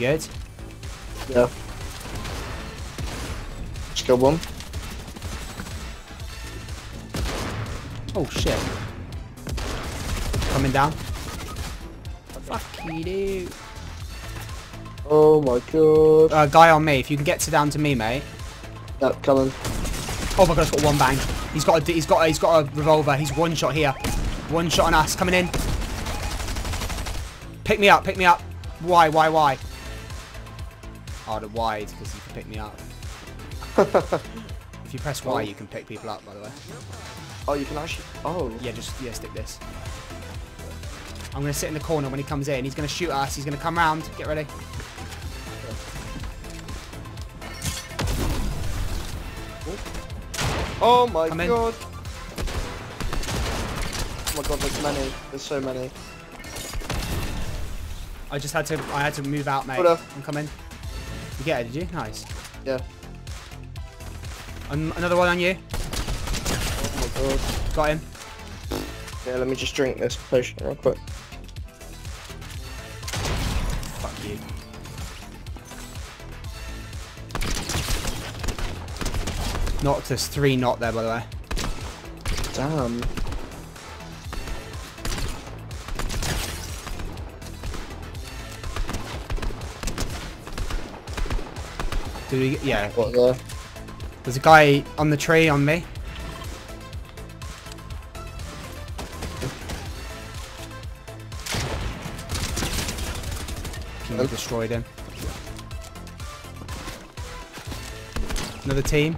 good? Yeah. Just killed one. Oh shit. Coming down. Fuck you, dude. Oh my god. Uh, guy on me. If you can get to down to me, mate. Yep, coming. Oh my god, it's got one bang. He's got a, he's got a, he's got a revolver. He's one shot here. One shot on us. Coming in. Pick me up. Pick me up. Why? Why? Why? The wide because you can pick me up. If you press Y, you can pick people up. By the way. Oh, you can actually. Oh. Yeah, just yeah, stick this. I'm gonna sit in the corner when he comes in. He's gonna shoot us. He's gonna come round. Get ready. Oh my Come in. god. Oh my god, there's many. There's so many. I just had to. I had to move out, mate. Up. I'm coming. You get it? Did you? Nice. Yeah. Um, another one on you. Oh my god. Got him. Yeah, let me just drink this potion real quick. Fuck you. Knocked us three not there, by the way. Damn. Do we? Yeah. What the? There's a guy on the tree on me. King destroyed him. Another team.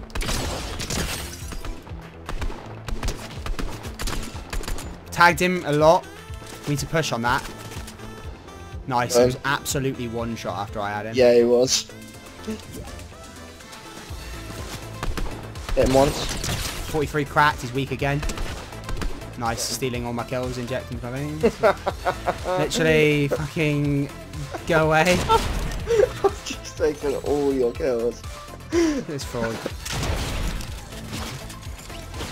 Tagged him a lot. We need to push on that. Nice. It was absolutely one shot after I had him. Yeah, he was. Hit him once. 43 cracked. He's weak again. Nice. Stealing all my kills, injecting my veins. Literally fucking go away. just taking all your kills. This fraud.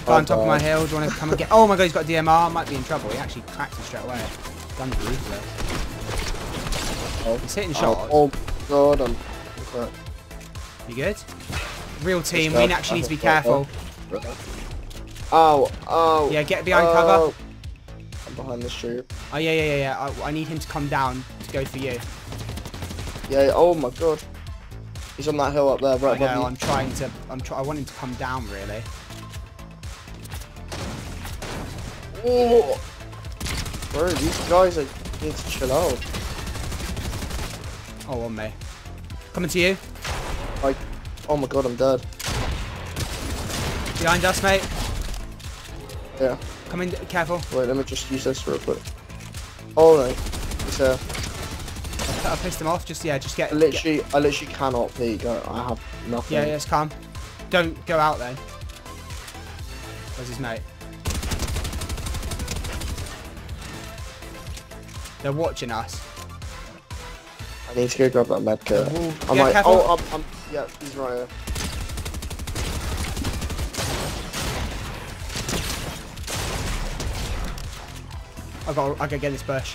Guy on top of my hill. Do you want to come and get? Oh my god, he's got DMR. Might be in trouble. He actually cracked him straight away. Are ruthless. Oh. He's hitting Oh, shots. oh god, I'm. You good? Real team. We actually need to be careful. Oh, oh. Yeah, get behind oh. cover. I'm behind the tree. Oh yeah, yeah, yeah, yeah. I, I need him to come down to go for you. Yeah, oh my god. He's on that hill up there, right I know. I'm trying to. I'm. Try, I want him to come down really. Oh. Bro, these guys are need to chill out. Oh, on me. Coming to you. Like, oh my god, I'm dead. Behind us, mate. Yeah. Come in. Careful. Wait, let me just use this real quick. Alright. He's here. I pissed him off. Just yeah. Just get. I literally, I literally cannot peek. I, I have nothing. Yeah, yeah, it's calm. Don't go out then. Where's his mate? They're watching us. I need to go grab that med kit. I'm yeah, like, careful. oh, I'm, I'm, yeah, he's right here. I got. I gotta get this bush.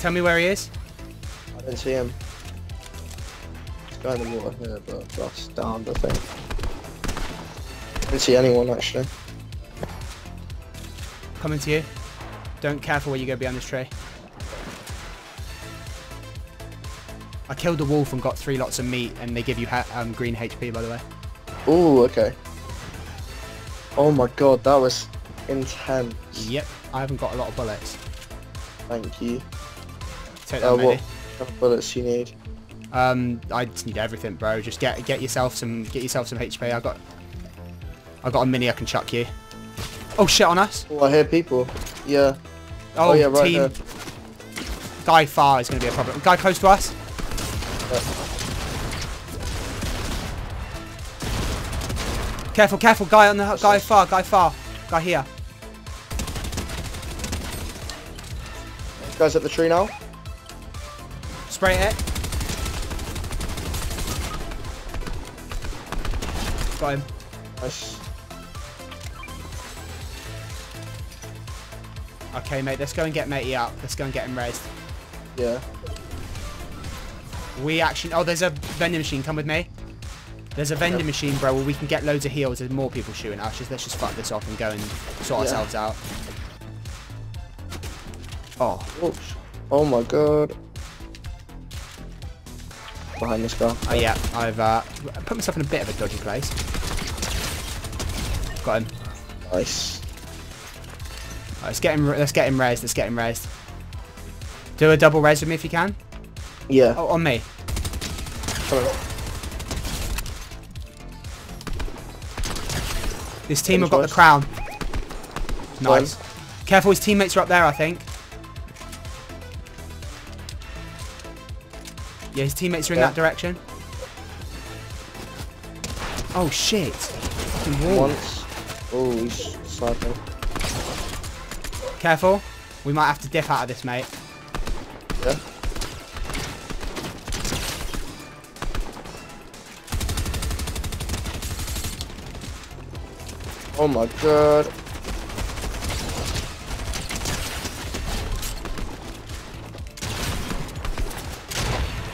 Tell me where he is. I didn't see him. This guy in the water here, but that's downed, I think. I didn't see anyone actually. Coming to you. Don't care for where you go behind this tree. I killed the wolf and got three lots of meat, and they give you ha um, green HP, by the way. Ooh, okay. Oh my god, that was intense. Yep, I haven't got a lot of bullets. Thank you. Take that, Uh, what kind of bullets you need? Um, I just need everything, bro. Just get get yourself some get yourself some HP. I got I got a mini I can chuck you. Oh shit on us. Oh, I hear people. Yeah. Oh, Oh, yeah, right team. here. Guy far is going to be a problem. Guy close to us. Careful, careful. Guy on the guy far. Guy far. Guy here. Guys at the tree now? Spray it. Got him. Nice. Okay, mate, let's go and get matey up. Let's go and get him raised. Yeah. We actually... Oh, there's a vending machine. Come with me. There's a vending Yep. machine, bro, where we can get loads of heals. There's more people shooting us. Just, let's just fuck this off and go and sort Yeah. ourselves out. Oh, Oops. Oh my god. Behind this guy. oh yeah. I've uh, put myself in a bit of a dodgy place. Got him. Nice. Right, let's get him. Let's get him raised. Let's get him raised. Do a double raise with me if you can. Yeah. Oh, on me. Come. This team have got the crown. Nice. Careful, his teammates are up there, I think. Yeah, his teammates are in Yeah. that direction. Oh shit. Once. Oh, he's sniping. Careful. We might have to dip out of this, mate. Yeah. Oh my god.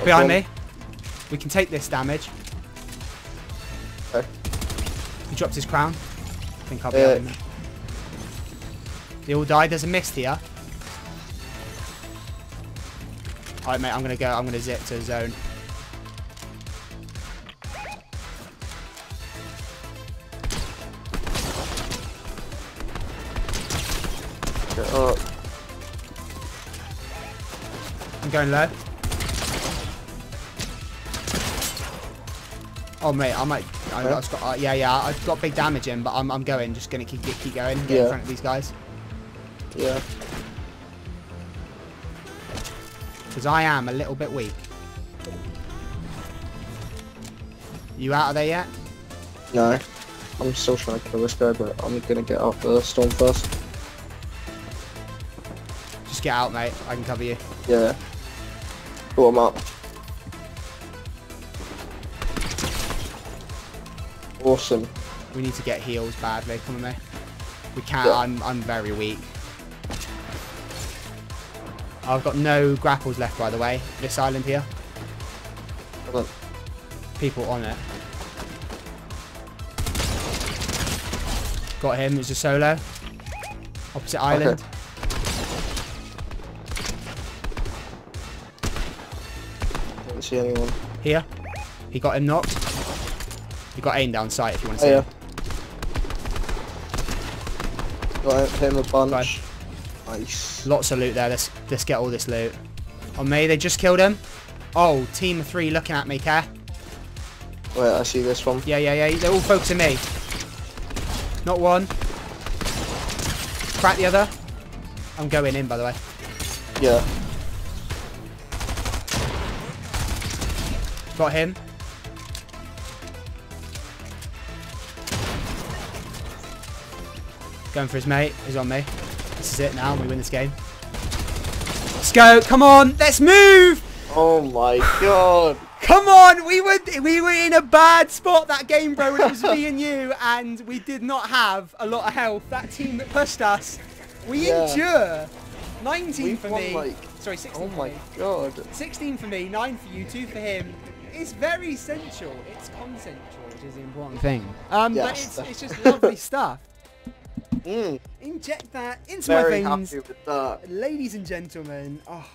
Behind me. We can take this damage. Okay. He dropped his crown. I think I'll be Yeah. To- They all died. There's a mist here. Alright, mate, I'm gonna go. I'm gonna zip to zone. Get up. I'm going low. Oh mate, I might. I Yeah. got, uh, yeah, yeah. I've got big damage in, but I'm, I'm going. Just gonna keep keep going. Get in front of these guys Yeah. because I am a little bit weak. You out of there yet? No. I'm still trying to kill this guy, but I'm gonna get off the storm first. Just get out, mate. I can cover you. Yeah. Pull him up. Awesome. We need to get heals badly. Come on, mate. We can't. Yeah. I'm I'm very weak. I've got no grapples left, by the way. This island here. On. People on it. Got him. It's a solo. Opposite island. Don't see anyone. Here. He got him knocked. You got aim down sight if you want to Oh see. yeah. him. Got him a bunch. Nice. Lots of loot there. Let's let's get all this loot. Oh, on me, they just killed him. Oh, team of three looking at me, care. Wait, I see this one. Yeah, yeah, yeah. They're all focusing me. Not one. Crack the other. I'm going in, by the way. Yeah. Got him. Going for his mate. He's on me. This is it now. We win this game. Let's go. Come on. Let's move. Oh my god. Come on. We were we were in a bad spot that game, bro. When it was me and you, and we did not have a lot of health. That team that pushed us. We Yeah. endure. 19 We've for won, me. like- Sorry, 16 Oh for my me. god. 16 for me, 9 for you, 2 for him. It's very sensual. It's consensual, which is the important thing. Um, but it's, it's just lovely stuff. Mm, Inject that into very my veins. happy with that. Ladies and gentlemen, oh,